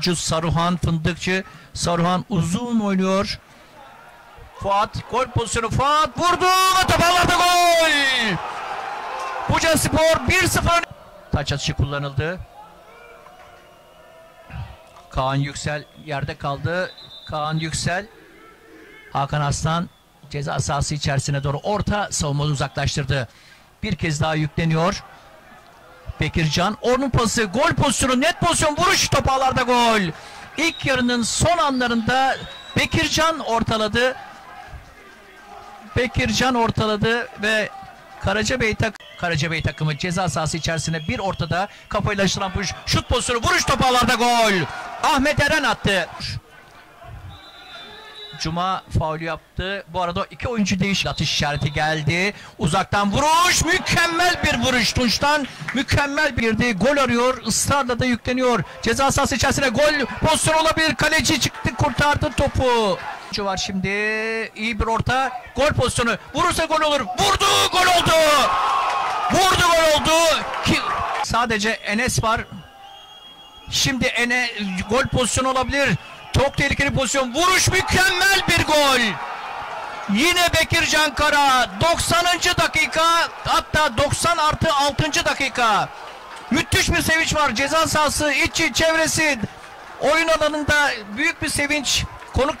Saruhan Fındıkçı. Saruhan uzun oynuyor. Fuat gol pozisyonu Fuat vurdu ve tabanlarda gol. Buca Spor 1-0 taç atışı kullanıldı. Kaan Yüksel yerde kaldı. Kaan Yüksel Hakan Aslan ceza sahası içerisine doğru orta savunmayı uzaklaştırdı. Bir kez daha yükleniyor. Bekircan onun pası gol pozisyonu net pozisyon vuruş top ağlarda gol. İlk yarının son anlarında Bekircan ortaladı. Bekircan ortaladı ve Karacabey tak Karacabey takımı ceza sahası içerisine bir ortada kafayla açılan şut pozisyonu vuruş top ağlarda gol. Ahmet Eren attı. Cuma faulü yaptı. Bu arada iki oyuncu değiş atış işareti geldi. Uzaktan vuruş. Mükemmel bir vuruş Tunç'tan. Mükemmel birdi. Gol arıyor. ısrarla da yükleniyor. Ceza sahası içerisine gol pozisyon olabilir. Kaleci çıktı kurtardı topu. Var şimdi. iyi bir orta. Gol pozisyonu. Vurursa gol olur. Vurdu. Gol oldu. Vurdu gol oldu. Ki sadece Enes var. Şimdi Ene gol pozisyonu olabilir. Çok tehlikeli pozisyon. Vuruş mükemmel bir gol. Yine Bekircan Kara 90. dakika hatta 90 artı 6. dakika. Müthiş bir sevinç var. Ceza sahası içi çevresi oyun alanında büyük bir sevinç. Konuk